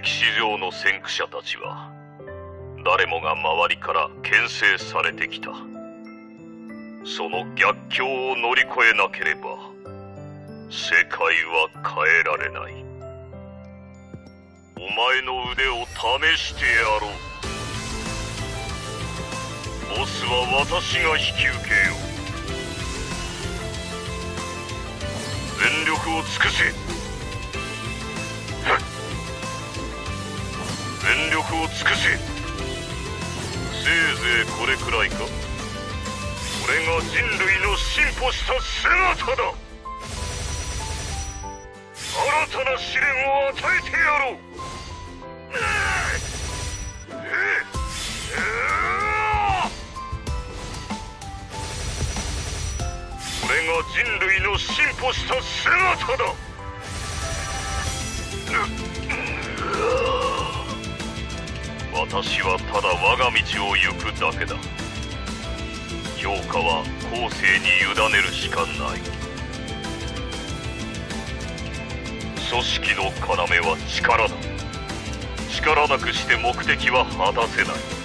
歴史上の先駆者たちは誰もが周りから牽制されてきた。その逆境を乗り越えなければ世界は変えられない。お前の腕を試してやろう。ボスは私が引き受けよう。全力を尽くせ。尽くせせいぜいこれくらいか。これが人類の進歩した姿だ。新たな試練を与えてやろう。これが人類の進歩した姿だ。私はただ我が道を行くだけだ。評価は後世に委ねるしかない。組織の要は力だ。力なくして目的は果たせない。